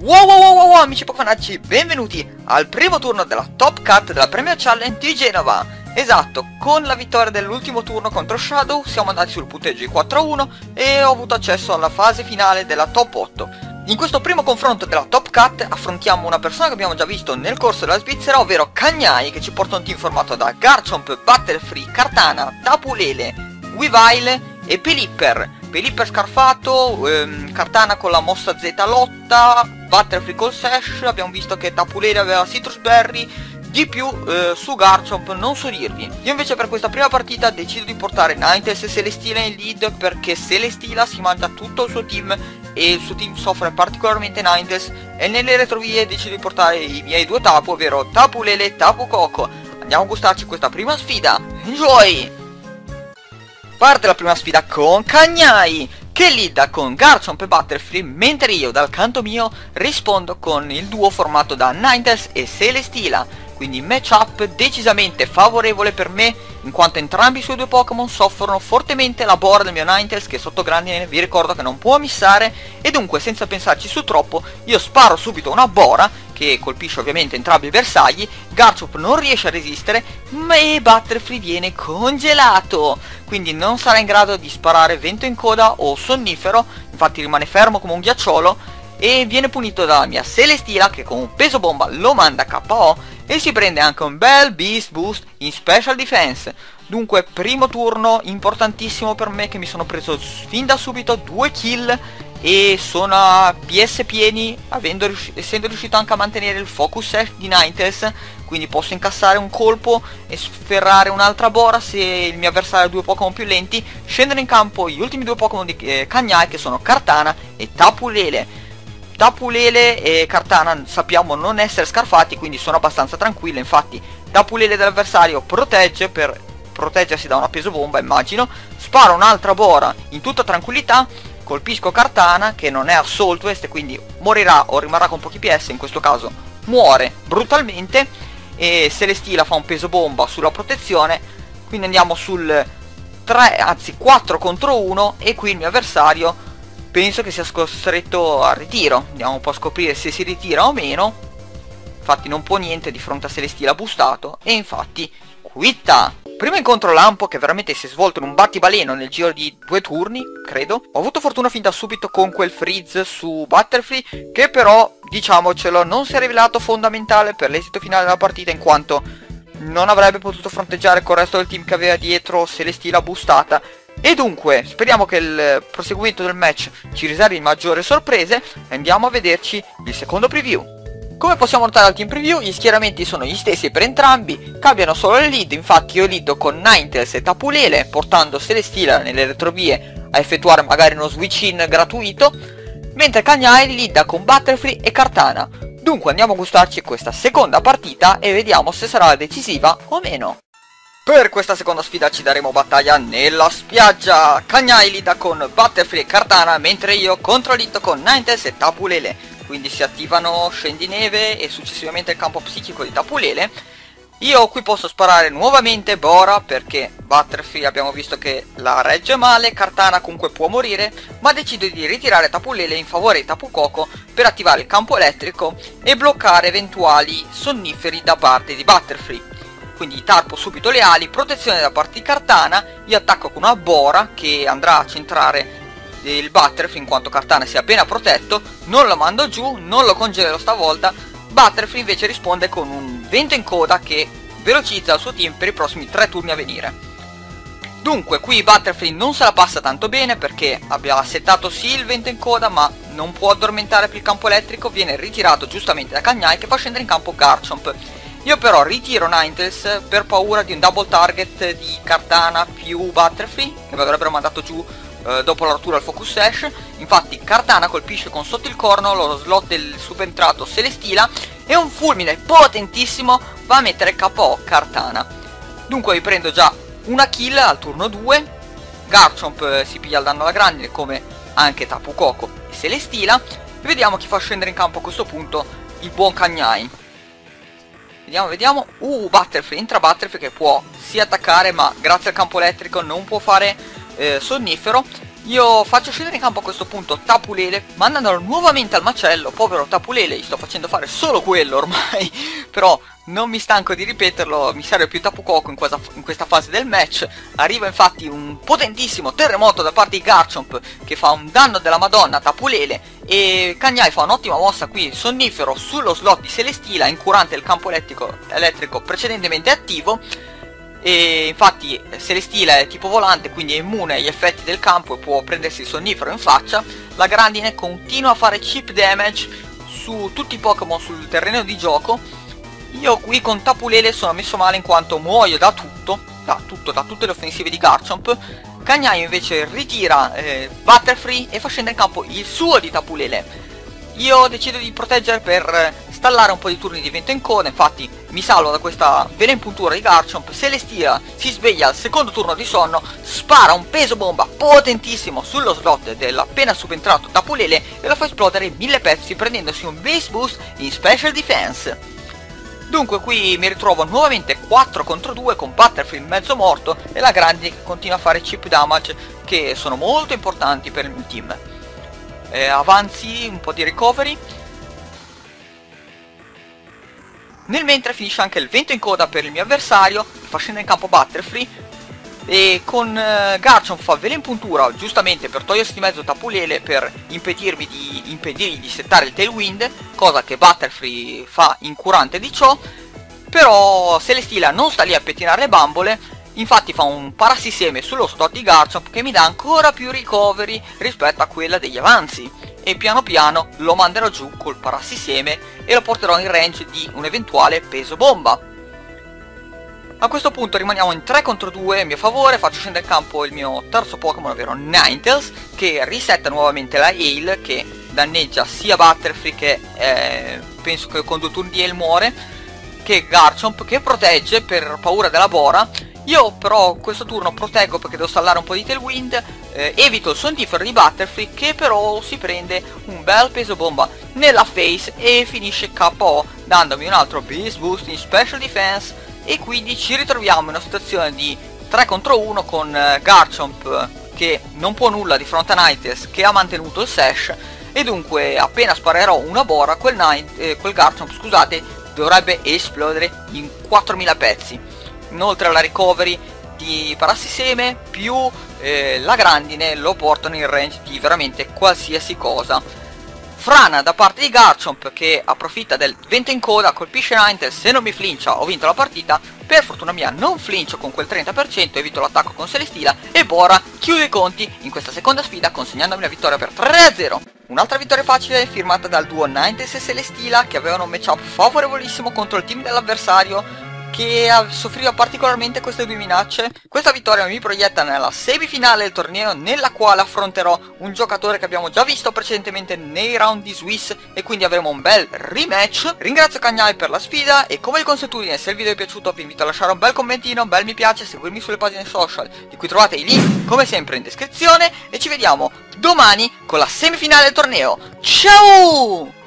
Wow wow wow wow amici Pokémonacci, benvenuti al primo turno della Top Cut della Premier Challenge di Genova. Esatto, con la vittoria dell'ultimo turno contro Shadow siamo andati sul punteggio di 4-1 e ho avuto accesso alla fase finale della Top 8 In questo primo confronto della Top Cut affrontiamo una persona che abbiamo già visto nel corso della Svizzera Ovvero Cagnai che ci porta un team formato da Garchomp, Battlefree, Cartana, Tapulele, Weavile e Pelipper Pelipper scarfato, ehm, Cartana con la mossa Z lotta, Butterfree col Sash, abbiamo visto che Tapulele aveva Citrus Berry, di più eh, su Garchomp non so dirvi. Io invece per questa prima partita decido di portare Ninetales e Celestina in lead perché Celestina si mangia tutto il suo team e il suo team soffre particolarmente Ninetales e nelle retrovie decido di portare i miei due Tapu, ovvero Tapulele e Tapu Coco. Andiamo a gustarci questa prima sfida. Enjoy! Parte la prima sfida con Cagnai che leada con Garchomp e Butterfree mentre io dal canto mio rispondo con il duo formato da Ninetales e Celestila. Quindi matchup decisamente favorevole per me in quanto entrambi i suoi due Pokémon soffrono fortemente la bora del mio Ninetales che sotto grandine vi ricordo che non può missare. E dunque senza pensarci su troppo io sparo subito una bora che colpisce ovviamente entrambi i bersagli, Garchomp non riesce a resistere e Butterfree viene congelato quindi non sarà in grado di sparare vento in coda o sonnifero, infatti rimane fermo come un ghiacciolo e viene punito dalla mia Celestila che con un peso bomba lo manda KO e si prende anche un bel Beast Boost in Special Defense. Dunque primo turno importantissimo per me che mi sono preso fin da subito due kill e sono a PS pieni avendo, essendo riuscito anche a mantenere il focus di Ninetales quindi posso incassare un colpo e sferrare un'altra Bora se il mio avversario ha due Pokémon più lenti, scendere in campo gli ultimi due Pokémon di eh, Cagnai che sono Cartana e Tapulele. Tapulele e Cartana sappiamo non essere scarfati quindi sono abbastanza tranquillo, infatti Tapulele dell'avversario protegge per proteggersi da una peso bomba immagino, sparo un'altra Bora in tutta tranquillità colpisco Cartana che non è assault west quindi morirà o rimarrà con pochi PS in questo caso muore brutalmente e Celestila fa un peso bomba sulla protezione. Quindi andiamo sul 3 anzi 4 contro 1 e qui il mio avversario penso che sia costretto al ritiro. Andiamo un po' a scoprire se si ritira o meno. Infatti non può niente di fronte a Celestila bustato e infatti quitta Primo incontro lampo che veramente si è svolto in un battibaleno nel giro di due turni, credo. Ho avuto fortuna fin da subito con quel freeze su Butterfree, che però, diciamocelo, non si è rivelato fondamentale per l'esito finale della partita in quanto non avrebbe potuto fronteggiare col resto del team che aveva dietro Celestila boostata. E dunque, speriamo che il proseguimento del match ci riservi maggiori sorprese e andiamo a vederci il secondo preview. Come possiamo notare al team preview, gli schieramenti sono gli stessi per entrambi, cambiano solo le lead, infatti io lead con Ninetales e Tapulele, portando Celestila nelle retrovie a effettuare magari uno switch in gratuito, mentre Cagnai lead con Butterfree e Cartana. Dunque andiamo a gustarci questa seconda partita e vediamo se sarà decisiva o meno. Per questa seconda sfida ci daremo battaglia nella spiaggia. Cagnai lead con Butterfree e Cartana, mentre io contro lead con Ninetales e Tapulele quindi si attivano scendineve e successivamente il campo psichico di Tapulele. Io qui posso sparare nuovamente Bora perché Butterfree abbiamo visto che la regge male, Cartana comunque può morire, ma decido di ritirare Tapulele in favore di Tapu Koko per attivare il campo elettrico e bloccare eventuali sonniferi da parte di Butterfree. Quindi tarpo subito le ali, protezione da parte di Cartana, io attacco con una Bora che andrà a centrare il Butterfree in quanto Cartana sia appena protetto, non lo mando giù, non lo congelo stavolta, Butterfree invece risponde con un vento in coda che velocizza il suo team per i prossimi 3 turni a venire. Dunque qui Butterfree non se la passa tanto bene perché abbia settato sì il vento in coda ma non può addormentare più il campo elettrico, viene ritirato giustamente da Cagnai che fa scendere in campo Garchomp. Io però ritiro Ninetales per paura di un double target di Cartana più Butterfree che mi avrebbero mandato giù eh, dopo la rottura al Focus Sash. Infatti Cardana colpisce con sotto il corno lo slot del subentrato Celestila e un fulmine potentissimo va a mettere KO Cartana. Dunque vi prendo già una kill al turno 2. Garchomp eh, si piglia il danno alla grandine come anche Tapu Koko e Celestila. E vediamo chi fa scendere in campo a questo punto il buon Cagnai. Vediamo, vediamo. Uh, Butterfree, entra Butterfree che può sia attaccare ma grazie al campo elettrico non può fare eh, sonnifero Io faccio scendere in campo a questo punto Tapulele, mandandolo nuovamente al macello, povero Tapulele, gli sto facendo fare solo quello ormai, però non mi stanco di ripeterlo, mi serve più Tapu Koko in questa, in questa fase del match. Arriva infatti un potentissimo terremoto da parte di Garchomp che fa un danno della madonna a Tapulele e Cagnai fa un'ottima mossa qui, sonnifero sullo slot di Celestila, incurante il campo elettrico, elettrico precedentemente attivo e infatti Celestila è tipo volante quindi è immune agli effetti del campo e può prendersi il sonnifero in faccia la grandine continua a fare chip damage su tutti i Pokémon sul terreno di gioco. Io qui con Tapulele sono messo male in quanto muoio da tutto da tutto, da tutte le offensive di Garchomp. Cagnaio invece ritira eh, Butterfree e fa scendere in campo il suo di Tapulele io decido di proteggere per stallare un po' di turni di vento in coda, infatti mi salvo da questa puntura di Garchomp, Celestia si sveglia al secondo turno di sonno, spara un peso bomba potentissimo sullo slot dell'appena subentrato Tapulele e lo fa esplodere in mille pezzi prendendosi un base boost in special defense. Dunque qui mi ritrovo nuovamente 4 contro 2 con Butterfield mezzo morto e la Grandi che continua a fare chip damage che sono molto importanti per il mio team. Eh, avanzi un po' di recovery. Nel mentre finisce anche il vento in coda per il mio avversario, fa scendere in campo Butterfree. E con uh, Garchomp fa velo in puntura, giustamente per togliersi di mezzo Tapulele per impedirmi di, impedirgli di settare il Tailwind, cosa che Butterfree fa incurante di ciò, però Celestila non sta lì a pettinare le bambole, infatti fa un parassiseme sullo slot di Garchomp che mi dà ancora più recovery rispetto a quella degli avanzi e piano piano lo manderò giù col parassiseme e lo porterò in range di un eventuale peso bomba. A questo punto rimaniamo in 3 contro 2 a mio favore, faccio scendere in campo il mio terzo Pokémon, ovvero Ninetales, che risetta nuovamente la Hale, che danneggia sia Butterfree che eh, penso che con due turni di Hale muore, che Garchomp, che protegge per paura della Bora, io però questo turno proteggo perché devo stallare un po' di Tailwind, eh, evito il sondifero di Butterfree che però si prende un bel peso bomba nella face e finisce KO dandomi un altro Beast Boost in Special Defense. E quindi ci ritroviamo in una situazione di 3 contro 1 con eh, Garchomp che non può nulla di fronte a Nightes che ha mantenuto il Sash. E dunque appena sparerò una Bora quel, Night, eh, quel Garchomp scusate dovrebbe esplodere in 4000 pezzi inoltre alla recovery di parassiseme più eh, la grandine lo portano in range di veramente qualsiasi cosa Frana da parte di Garchomp che approfitta del vento in coda, colpisce Ninetales, se non mi flincia ho vinto la partita, per fortuna mia non flincio con quel 30%, evito l'attacco con Celestila e Bora chiude i conti in questa seconda sfida consegnandomi la vittoria per 3-0. Un'altra vittoria facile firmata dal duo Ninetales e Celestila che avevano un matchup favorevolissimo contro il team dell'avversario che soffriva particolarmente queste due minacce. Questa vittoria mi proietta nella semifinale del torneo nella quale affronterò un giocatore che abbiamo già visto precedentemente nei round di Swiss e quindi avremo un bel rematch. Ringrazio Cagnai per la sfida e come di consuetudine se il video è piaciuto vi invito a lasciare un bel commentino, un bel mi piace, seguirmi sulle pagine social di cui trovate i link come sempre in descrizione e ci vediamo domani con la semifinale del torneo. Ciao!